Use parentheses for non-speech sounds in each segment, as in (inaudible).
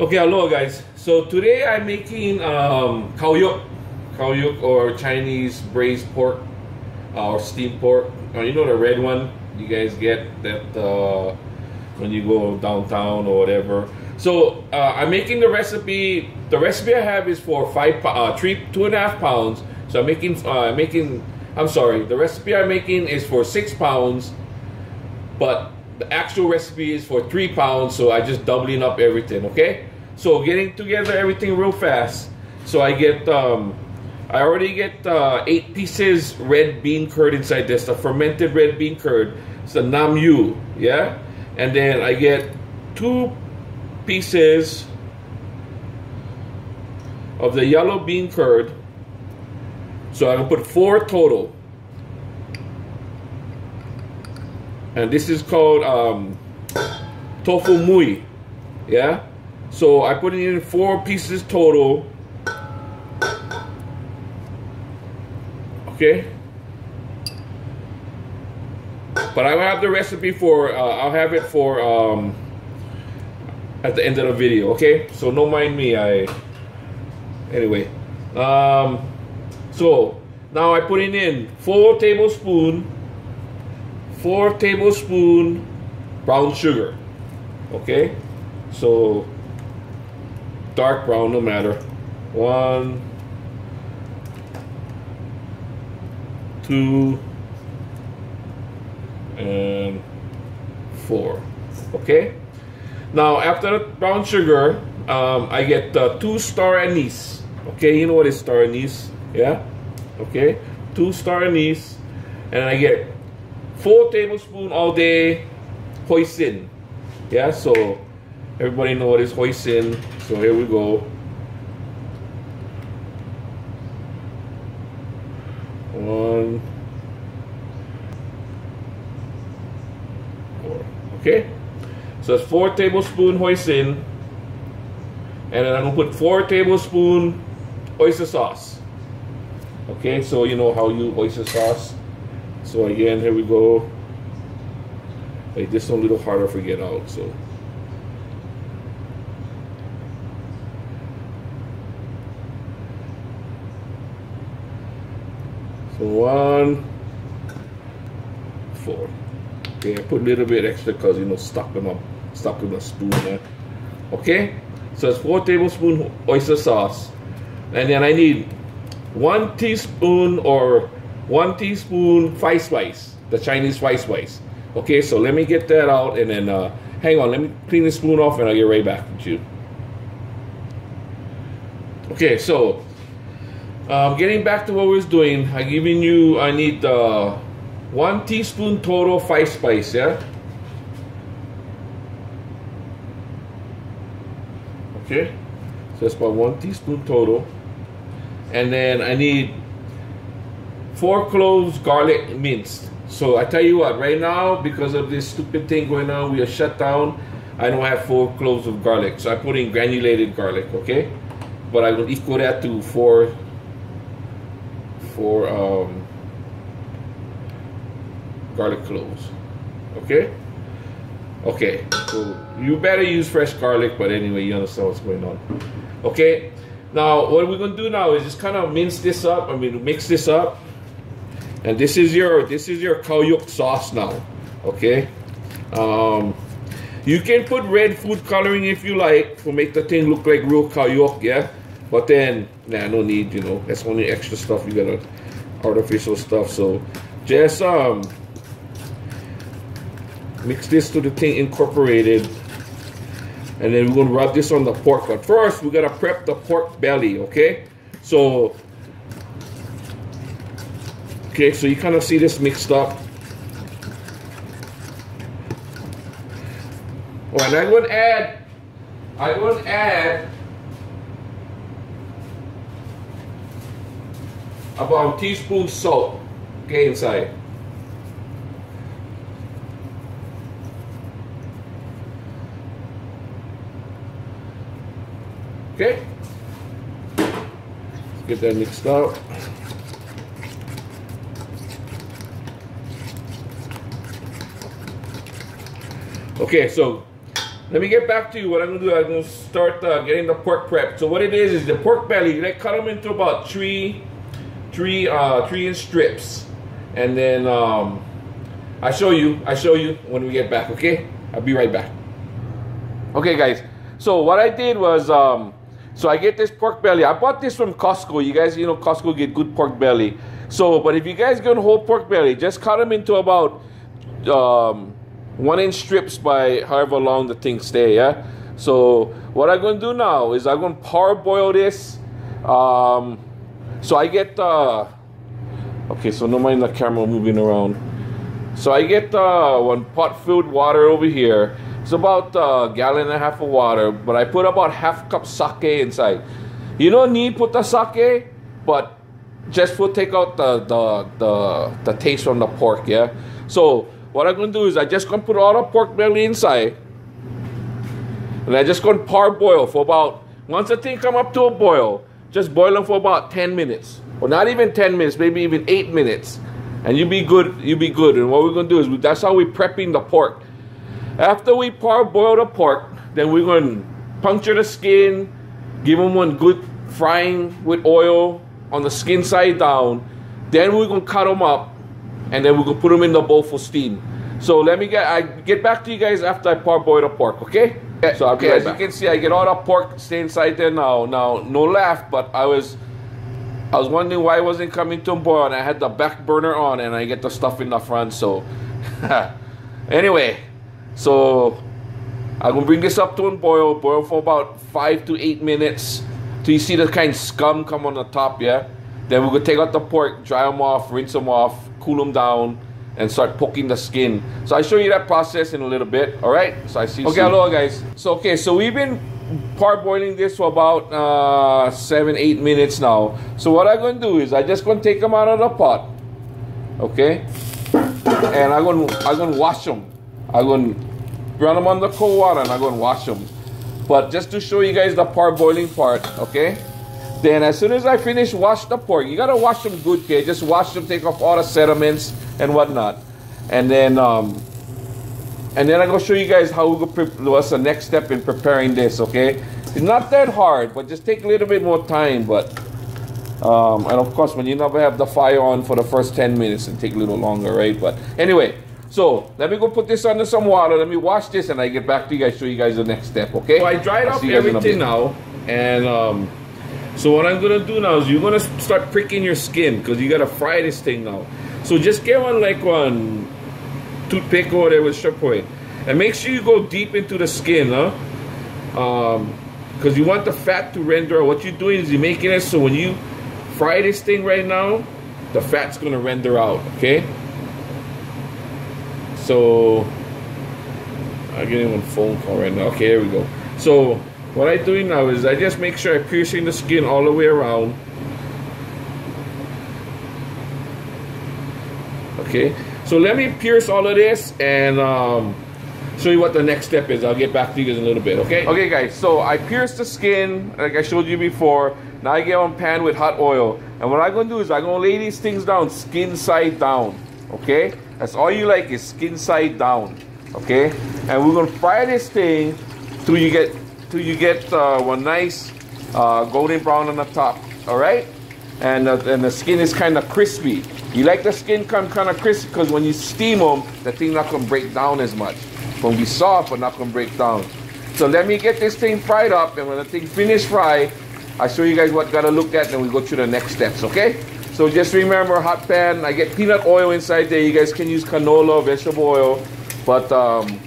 Okay, hello guys. So today I'm making um, kau yuk, or Chinese braised pork uh, or steamed pork. Uh, you know the red one you guys get that uh, when you go downtown or whatever. So uh, I'm making the recipe. The recipe I have is for five, uh, three, two and a half pounds. So I'm making, uh, making. I'm sorry. The recipe I'm making is for six pounds, but the actual recipe is for three pounds. So I just doubling up everything. Okay. So getting together everything real fast. So I get, um, I already get uh, eight pieces red bean curd inside this, the fermented red bean curd. It's the Nam Yu, yeah? And then I get two pieces of the yellow bean curd. So I'm gonna put four total. And this is called um, tofu mui, yeah? So I put it in four pieces total. Okay. But I will have the recipe for, uh, I'll have it for um, at the end of the video, okay? So don't mind me, I, anyway. Um, so now I put in four tablespoon, four tablespoon brown sugar, okay? So dark brown, no matter. One, two, and four. Okay? Now, after the brown sugar, um, I get uh, two star anise. Okay, you know what is star anise? Yeah? Okay? Two star anise. And I get four tablespoon all day hoisin. Yeah, so everybody know what is hoisin. So here we go. One, four. Okay? So it's four tablespoon hoisin. And then I'm gonna put four tablespoon oyster sauce. Okay, so you know how you oyster sauce. So again, here we go. Make this one a little harder to get out, so. One, four. Okay, I put a little bit extra because you know stuck in my stuck in the spoon. Okay, so it's four tablespoon oyster sauce, and then I need one teaspoon or one teaspoon five spice, the Chinese five spice. Okay, so let me get that out and then uh, hang on, let me clean the spoon off and I'll get right back with you. Okay, so um, getting back to what we was doing, I'm giving you, I need uh, one teaspoon total five spice, yeah? Okay, so that's about one teaspoon total. And then I need four cloves garlic minced. So I tell you what, right now, because of this stupid thing going on, we are shut down. I don't have four cloves of garlic. So I put in granulated garlic, okay? But I will equal that to four, four um, garlic cloves, okay? Okay, so you better use fresh garlic, but anyway, you understand what's going on. Okay, now what we're gonna do now is just kind of mince this up. I mean, mix this up. And this is your this is your kau yuk sauce now. Okay. Um, you can put red food coloring if you like to make the thing look like real kau yuk, yeah. But then, nah, no need. You know, that's only extra stuff. You gotta, artificial stuff. So just um mix this to the thing incorporated. And then we're gonna rub this on the pork. But first, we gotta prep the pork belly, okay? So Okay, so you kind of see this mixed up. Oh, and I'm to add, I'm to add about a teaspoon salt, okay, inside. Okay, Let's get that mixed up. Okay, so let me get back to you. What I'm gonna do, I'm gonna start uh, getting the pork prep. So what it is is the pork belly. They cut them into about three, three, uh, three inch strips, and then um, I show you. I show you when we get back. Okay, I'll be right back. Okay, guys. So what I did was, um, so I get this pork belly. I bought this from Costco. You guys, you know, Costco get good pork belly. So, but if you guys get whole pork belly, just cut them into about um, one inch strips by however long the thing stay, yeah? So what I'm gonna do now is I'm gonna parboil this. Um, so I get, uh, okay, so no mind the camera moving around. So I get uh, one pot filled water over here. It's about a gallon and a half of water, but I put about half cup sake inside. You don't need put the sake, but just for take out the, the, the, the taste from the pork, yeah? So what I'm gonna do is I just gonna put all the pork belly inside. And I just gonna parboil for about, once the thing come up to a boil, just boil them for about 10 minutes. Or not even 10 minutes, maybe even 8 minutes. And you'll be good, You'll be good. And what we're gonna do is, we, that's how we prepping the pork. After we parboil the pork, then we're gonna puncture the skin, give them one good frying with oil on the skin side down. Then we're gonna cut them up and then we're gonna put them in the bowl for steam. So let me get I get back to you guys after I parboil the pork, okay? So okay, right as back. you can see, I get all the pork stay inside there now. Now, no laugh, but I was I was wondering why it wasn't coming to boil, and I had the back burner on, and I get the stuff in the front. So (laughs) anyway, so I'm gonna bring this up to a boil, boil for about five to eight minutes till you see the kind of scum come on the top, yeah. Then we're gonna take out the pork, dry them off, rinse them off, cool them down, and start poking the skin. So I show you that process in a little bit. All right. So I see. Okay, hello guys. So okay, so we've been parboiling this for about uh, seven, eight minutes now. So what I'm gonna do is I just gonna take them out of the pot. Okay. And I'm gonna I'm gonna wash them. I'm gonna run them under cold water and I'm gonna wash them. But just to show you guys the parboiling part, okay? Then as soon as I finish wash the pork, you gotta wash them good, okay? Just wash them, take off all the sediments and whatnot. And then um, and then I'm gonna show you guys how we go what's the next step in preparing this, okay? It's not that hard, but just take a little bit more time, but um, and of course when you never have the fire on for the first 10 minutes it take a little longer, right? But anyway, so let me go put this under some water, let me wash this and I get back to you guys, show you guys the next step, okay? So I dried off everything now and um, so what I'm gonna do now is you're gonna start pricking your skin because you gotta fry this thing now. So just get one like one toothpick or whatever point. And make sure you go deep into the skin, huh? Um, because you want the fat to render. Out. What you're doing is you're making it so when you fry this thing right now, the fat's gonna render out, okay? So I'm getting one phone call right now. Okay, here we go. So what I'm doing now is I just make sure I'm piercing the skin all the way around. Okay, so let me pierce all of this and um, show you what the next step is. I'll get back to you guys in a little bit, okay? Okay guys, so I pierced the skin like I showed you before. Now I get on pan with hot oil. And what I'm gonna do is I'm gonna lay these things down skin side down, okay? That's all you like is skin side down, okay? And we're gonna fry this thing till you get till you get uh, one nice uh, golden brown on the top. All right, and uh, and the skin is kind of crispy. You like the skin come kind of crispy because when you steam them, the thing not gonna break down as much. Gonna be soft, but not gonna break down. So let me get this thing fried up, and when the thing finish fry, I'll show you guys what gotta look at, and we go to the next steps. Okay? So just remember, hot pan. I get peanut oil inside there. You guys can use canola, vegetable oil, but um,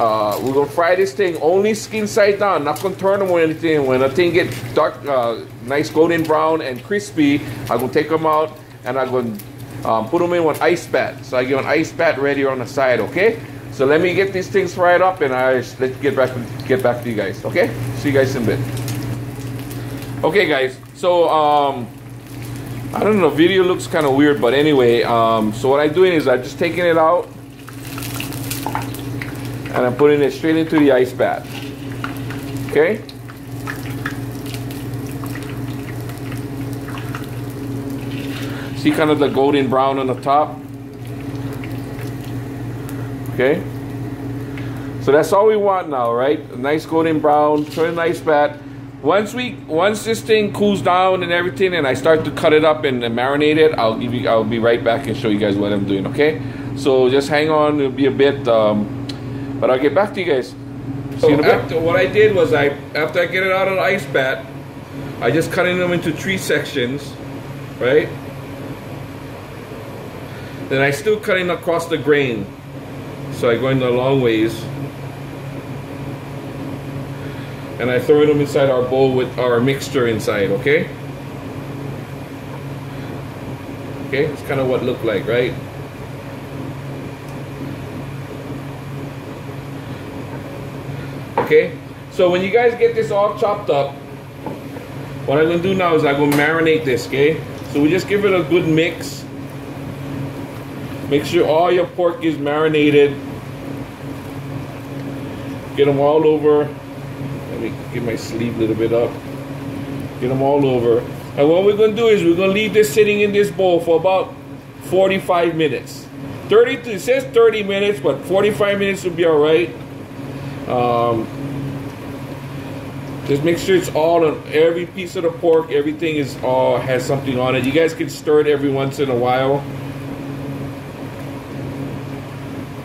uh, we're gonna fry this thing only skin side down, not gonna turn them or anything. When the thing get dark, uh, nice golden brown and crispy, I'm gonna take them out and I'm gonna um, put them in one ice bat. So I get an ice bat ready on the side, okay? So let me get these things fried up and I let's get back get back to you guys, okay? See you guys in a bit. Okay, guys. So um, I don't know. Video looks kind of weird, but anyway. Um, so what I'm doing is I'm just taking it out and I'm putting it straight into the ice bath. Okay? See kind of the golden brown on the top? Okay? So that's all we want now, right? A nice golden brown, turn a nice fat. Once we once this thing cools down and everything, and I start to cut it up and, and marinate it, I'll give you. I'll be right back and show you guys what I'm doing. Okay? So just hang on. It'll be a bit, um, but I'll get back to you guys. See you in a bit. After, what I did was I after I get it out of the ice bath, I just cut them into three sections, right? Then I still cutting across the grain. So I go in the long ways. And I throw them inside our bowl with our mixture inside, okay? Okay, it's kind of what it looked like, right? Okay, so when you guys get this all chopped up, what I'm gonna do now is I'm gonna marinate this, okay? So we just give it a good mix. Make sure all your pork is marinated. Get them all over. Let me get my sleeve a little bit up. Get them all over. And what we're gonna do is we're gonna leave this sitting in this bowl for about 45 minutes. 30, it says 30 minutes, but 45 minutes would be all right. Um, just make sure it's all on every piece of the pork. Everything is all has something on it. You guys can stir it every once in a while.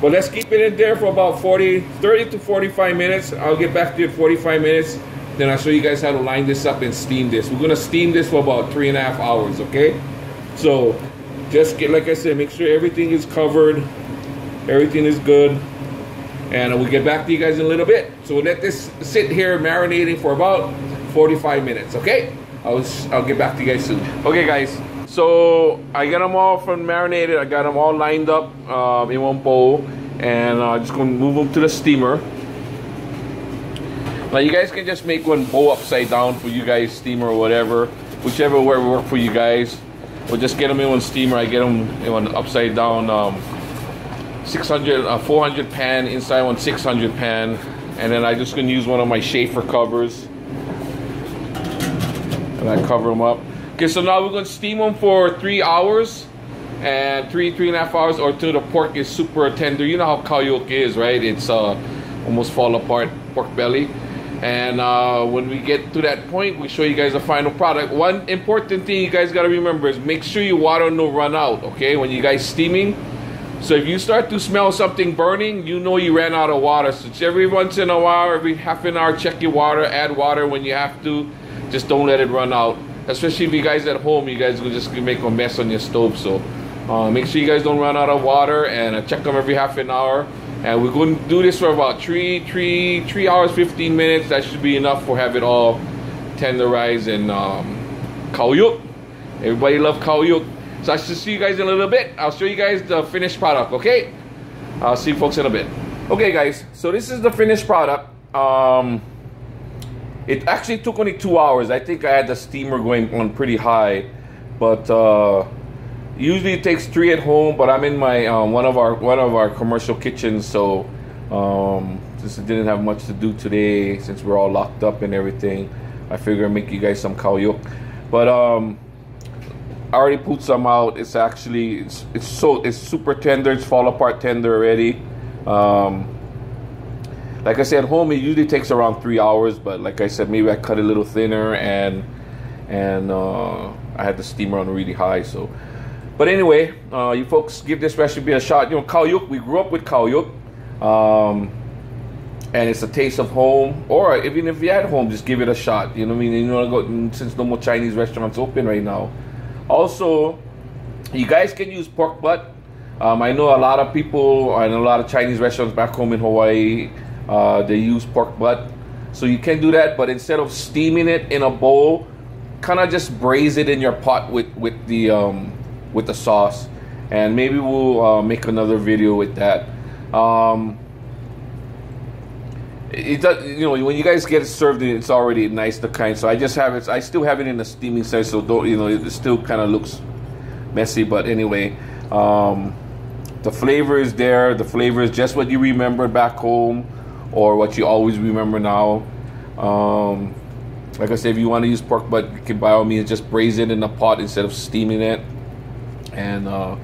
But let's keep it in there for about 40, 30 to 45 minutes. I'll get back to you in 45 minutes. Then I'll show you guys how to line this up and steam this. We're gonna steam this for about three and a half hours, okay? So just get, like I said, make sure everything is covered. Everything is good. And we'll get back to you guys in a little bit. So we'll let this sit here marinating for about 45 minutes, okay? I'll, I'll get back to you guys soon. Okay, guys. So I got them all from marinated. I got them all lined up um, in one bowl, and I'm uh, just gonna move them to the steamer. Now you guys can just make one bowl upside down for you guys, steamer or whatever, whichever way work for you guys. We'll just get them in one steamer. I get them in one upside down um, 600, uh, 400 pan inside one 600 pan, and then I just gonna use one of my Schaefer covers, and I cover them up. Okay, so now we're gonna steam them for three hours and three, three and a half hours or till the pork is super tender. You know how yolk is, right? It's uh, almost fall apart pork belly. And uh, when we get to that point, we show you guys the final product. One important thing you guys gotta remember is make sure your water no run out, okay? When you guys steaming. So if you start to smell something burning, you know you ran out of water. So every once in a while, every half an hour, check your water, add water when you have to. Just don't let it run out especially if you guys at home, you guys will just make a mess on your stove. So uh, make sure you guys don't run out of water and uh, check them every half an hour. And we're going to do this for about three, three, three hours, 15 minutes. That should be enough for have it all tenderized and um, kau yuk. Everybody love kau yuk. So I should see you guys in a little bit. I'll show you guys the finished product, okay? I'll see you folks in a bit. Okay, guys, so this is the finished product. Um, it actually took only two hours. I think I had the steamer going on pretty high, but uh, usually it takes three at home. But I'm in my um, one of our one of our commercial kitchens, so um, since I didn't have much to do today, since we're all locked up and everything, I figure I'd make you guys some kau yuk. But um, I already put some out. It's actually it's, it's so it's super tender. It's fall apart tender already. Um, like I said, home it usually takes around three hours, but like I said, maybe I cut it a little thinner and and uh, I had the steamer on really high. So, but anyway, uh, you folks give this recipe a shot. You know, kau yuk. We grew up with kau yuk, um, and it's a taste of home. Or even if you're at home, just give it a shot. You know what I mean? You know, since no more Chinese restaurants open right now. Also, you guys can use pork butt. Um, I know a lot of people and a lot of Chinese restaurants back home in Hawaii uh, they use pork butt. So you can do that, but instead of steaming it in a bowl, kind of just braise it in your pot with with the um, with the sauce, and maybe we'll uh, make another video with that. Um, it does, you know, when you guys get it served, it's already nice, the kind. So I just have it. I still have it in a steaming side, so don't you know? It still kind of looks messy, but anyway, um, the flavor is there. The flavor is just what you remember back home or what you always remember now. Um, like I said, if you want to use pork butt, you can by all means just braise it in a pot instead of steaming it. And uh,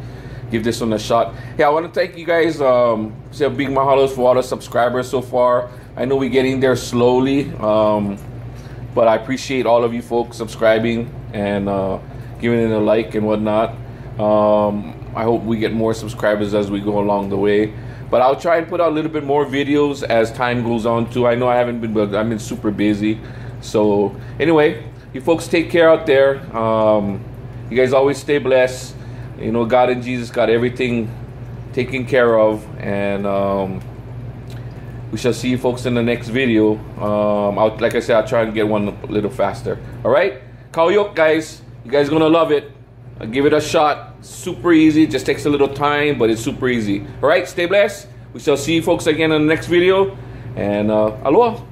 give this one a shot. Yeah, I want to thank you guys. Um, say a big mahalos for all the subscribers so far. I know we're getting there slowly, um, but I appreciate all of you folks subscribing and uh, giving it a like and whatnot. Um, I hope we get more subscribers as we go along the way. But I'll try and put out a little bit more videos as time goes on too. I know I haven't been, but I've been super busy. So anyway, you folks take care out there. Um, you guys always stay blessed. You know, God and Jesus got everything taken care of, and um, we shall see you folks in the next video. Um, I'll, like I said, I'll try and get one a little faster. All right, Kau Yuk, guys, you guys gonna love it. I'll give it a shot. Super easy. Just takes a little time, but it's super easy. All right, stay blessed. We shall see you folks again in the next video, and uh, aloha.